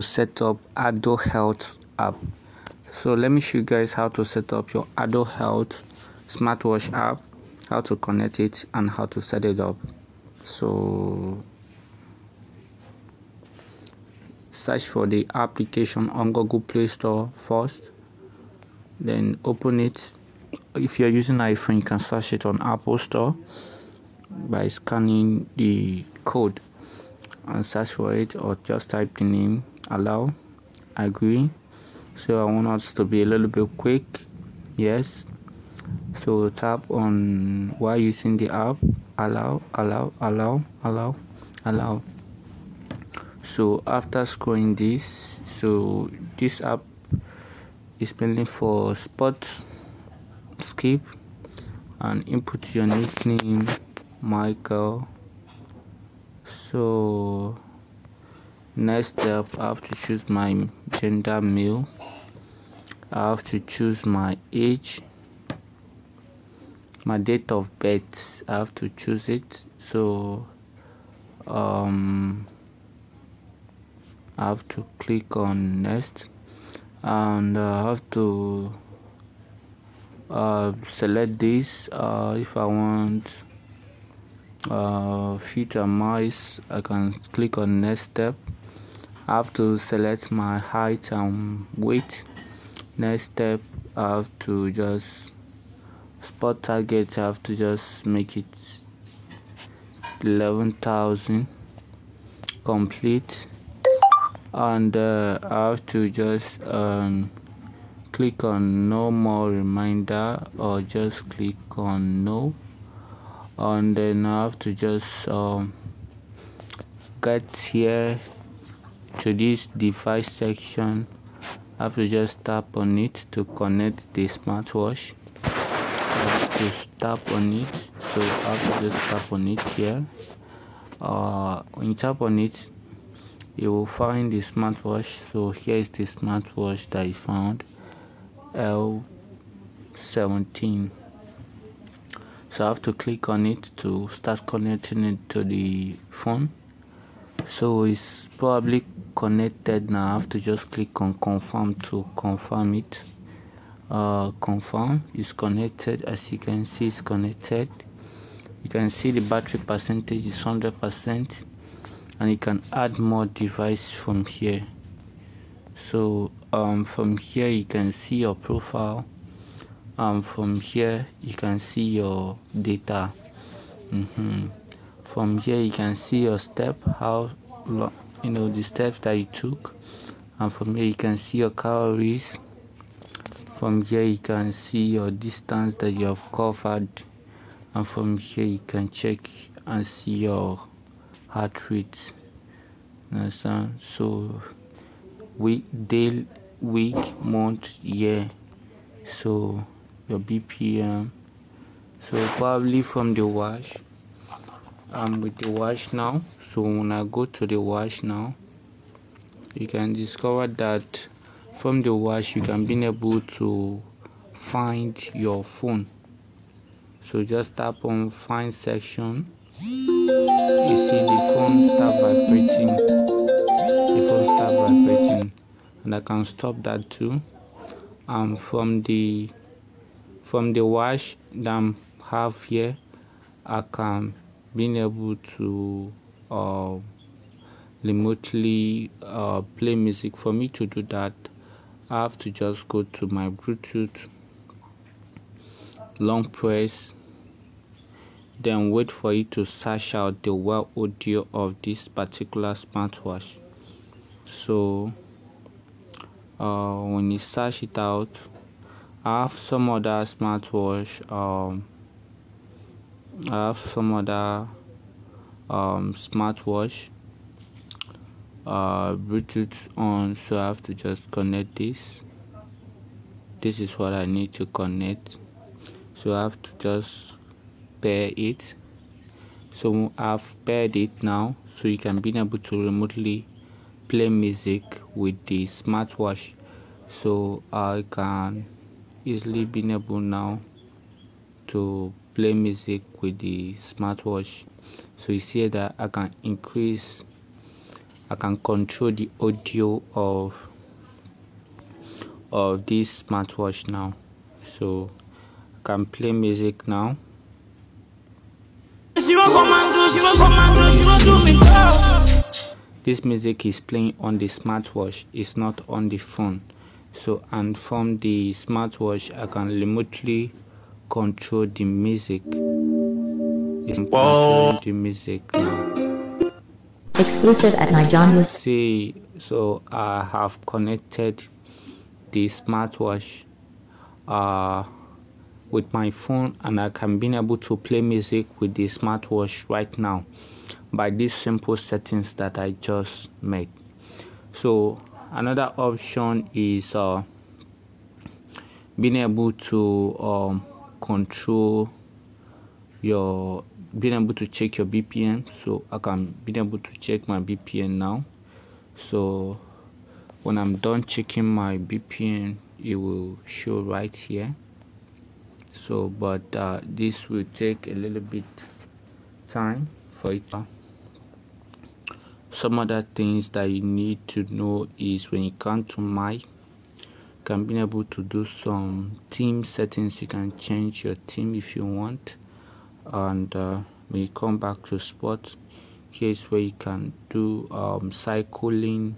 set up AdorHealth app. So let me show you guys how to set up your AdorHealth smartwatch app, how to connect it and how to set it up. So search for the application on Google Play Store first, then open it. If you're using iPhone, you can search it on Apple Store by scanning the code and search for it or just type the name allow agree. So I want us to be a little bit quick. Yes. So tap on while using the app. Allow allow allow allow allow. So after scrolling this so this app is mainly for sports skip and input your nickname Michael so next step I have to choose my gender male. I have to choose my age my date of birth. I have to choose it. So um I have to click on next. And I have to uh, select this uh, if I want uh, and mice I can click on next step. I have to select my height and weight. Next step I have to just spot target I have to just make it 11,000 complete. And uh, I have to just um, click on no more reminder or just click on no and then I have to just um, get here to this device section. I have to just tap on it to connect the smartwatch. I have to tap on it so I have to just tap on it here. Uh, when you tap on it you will find the smartwatch. So here is the smartwatch that I found L17 so I have to click on it to start connecting it to the phone. So it's probably connected now. I have to just click on confirm to confirm it. Uh, confirm. Is connected. As you can see it's connected. You can see the battery percentage is 100% and you can add more device from here. So um, from here you can see your profile um, from here you can see your data. Mm -hmm. from here you can see your step how long you know the steps that you took. And from here you can see your calories. From here you can see your distance that you have covered. And from here you can check and see your heart rate. Understand? So week day week month year. So your BPM um, so probably from the wash. I'm with the wash now. So when I go to the wash now you can discover that from the wash you can be able to find your phone. So just tap on find section. You see the phone start vibrating. The phone start vibrating. And I can stop that too. And from the from the watch that have here I can being able to uh, remotely uh, play music for me to do that. I have to just go to my Bluetooth long press then wait for it to search out the well audio of this particular smartwatch. So uh, when you search it out I have some other smartwatch um, I have some other um, smartwatch uh, Bluetooth on so I have to just connect this. This is what I need to connect. So I have to just pair it. So I've paired it now so you can be able to remotely play music with the smartwatch. So I can easily been able now to play music with the smartwatch. So you see that I can increase I can control the audio of of this smartwatch now. So I can play music now. This music is playing on the smartwatch it's not on the phone so and from the smartwatch I can remotely control the music. It's controlling the music now. Exclusive at Nijon see so I have connected the smartwatch uh, with my phone and I can be able to play music with the smartwatch right now by these simple settings that I just made. So another option is uh, being able to um, control your being able to check your BPM so I can be able to check my BPM now. So when I'm done checking my BPM it will show right here. So but uh, this will take a little bit time for it some other things that you need to know is when you come to my can be able to do some theme settings. You can change your theme if you want. And uh, when you come back to sport here's where you can do um, cycling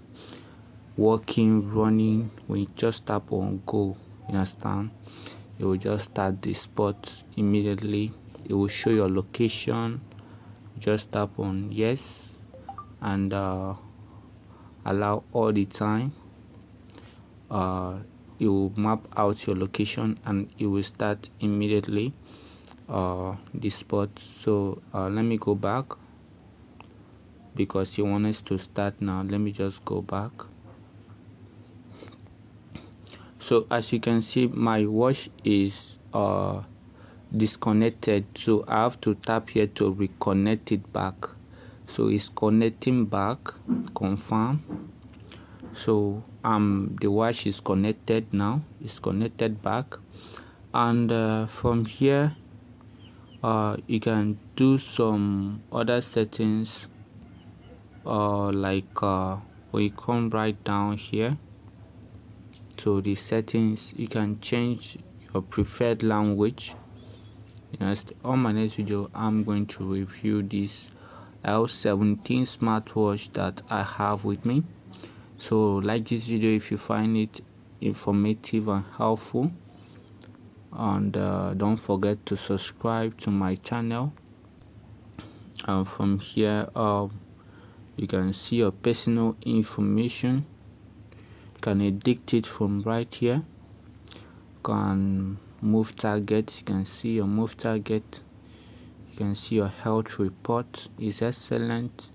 walking running. When you just tap on go you understand? It will just start the spot immediately. It will show your location. Just tap on yes and uh, allow all the time. Uh, it will map out your location and it will start immediately uh, the spot. So uh, let me go back because you want us to start now. Let me just go back. So as you can see my watch is uh, disconnected. So I have to tap here to reconnect it back so it's connecting back confirm. So um the watch is connected now it's connected back. And uh, from here uh, you can do some other settings uh, like uh, we come right down here. To the settings you can change your preferred language. Next on my next video i'm going to review this l17 smartwatch that i have with me. So like this video if you find it informative and helpful. And uh, don't forget to subscribe to my channel. And from here um, you can see your personal information. Can edit it from right here. Can move target. You can see your move target you can see your health report is excellent